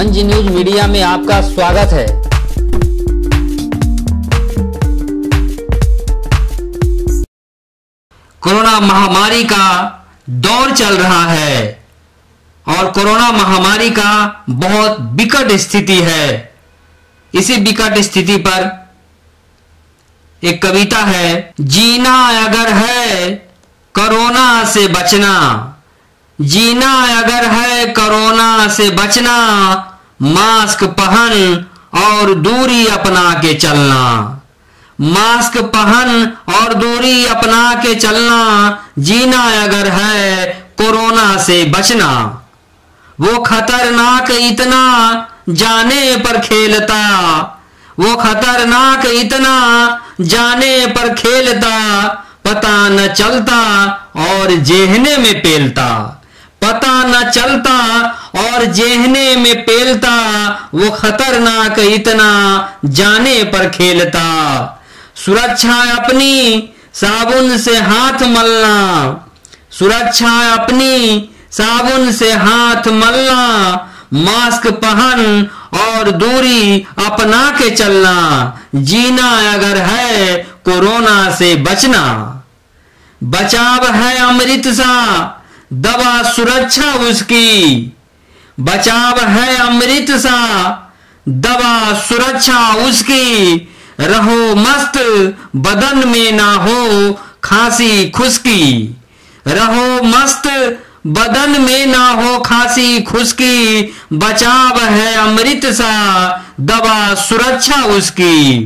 अंज news media में आपका स्वागत है। कोरोना महामारी का दौर चल रहा है और कोरोना महामारी का बहुत विकट स्थिति है। इसी विकट स्थिति पर एक कविता है, जीना अगर है कोरोना से बचना। जीना अगर है कोरोना से बचना मास्क पहन और दूरी अपना के चलना। मास्क पहन और दूरी अपना के चलना जीना अगर है कोरोना से बचना। वो खतरनाक इतना जाने पर खेलता। वो खतरनाक इतना जाने पर खेलता। पता न चलता और जेहने में पेलता। पता न चलता और जेहने में पेलता, वो खतरनाक इतना जाने पर खेलता। सुरक्षा अपनी, साबुन से हाथ मलना। सुरक्षा अपनी, साबुन से हाथ मलना। मास्क पहन और दूरी अपना के चलना। जीना अगर है, कोरोना से बचना। बचाव है अमृत सा दवा सुरक्षा उसकी। बचाव है अमृत सा, दवा सुरक्षा उसकी, रहो मस्त, बदन में ना हो खांसी खुशकी रहो मस्त, बदन में ना हो खांसी खुशकी बचाव है अमृत सा, दवा सुरक्षा उसकी।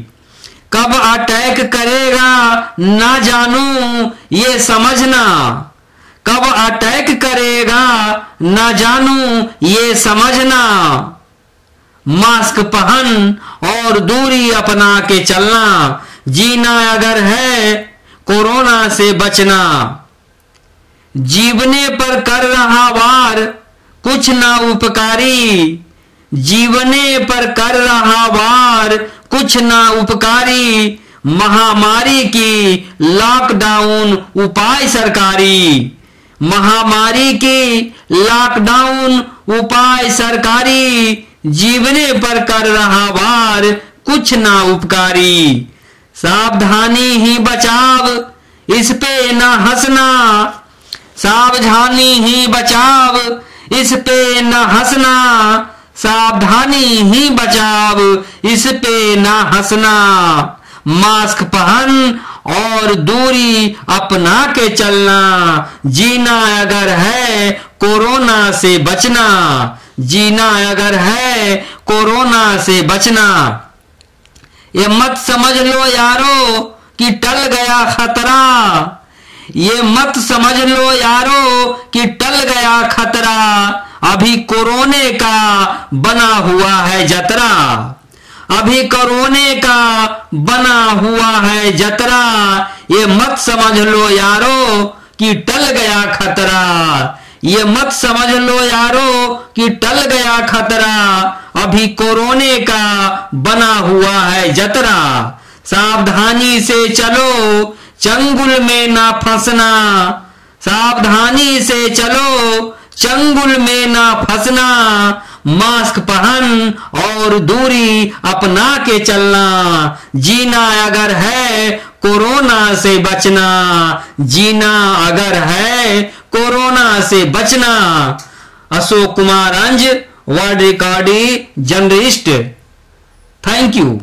कब अटैक करेगा, ना जानू ये समझना। कब अटैक करेगा? ना जानू, ये समझना। मास्क पहन और दूरी अपना के चलना। जीना अगर है, कोरोना से बचना। जीवने पर कर रहा वार, कुछ ना उपकारी। जीवने पर कर रहा वार, कुछ ना उपकारी। महामारी की लॉकडाउन उपाय सरकारी। महामारी की लॉकडाउन उपाय सरकारी जीवने पर कर रहा वार, कुछ ना उपकारी। सावधानी ही बचाव, इस पे ना हंसना। सावधानी ही बचाव, इस पे न हंसना। सावधानी ही बचाव, इस पे न हंसना। मास्क पहन और दूरी अपना के चलना। जीना अगर है, कोरोना से बचना। जीना अगर है, कोरोना से बचना। ये मत समझ लो यारो कि टल गया खतरा। ये मत समझ लो यारो कि टल गया खतरा। अभी कोरोने का बना हुआ है जतरा। अभी कोरोने का बना हुआ है जतरा। ये मत समझ लो यारो कि टल गया खतरा। ये मत समझ लो यारो कि टल गया खतरा। अभी कोरोने का बना हुआ है जतरा। सावधानी से चलो, चंगुल में ना फंसना। सावधानी से चलो, चंगुल में ना फंसना। मास्क पहन और दूरी अपना के चलना। जीना अगर है, कोरोना से बचना। जीना अगर है, कोरोना से बचना। अशोक कुमार अंज वर्ल्ड रिकॉर्डी, जर्नलिस्ट। Thank you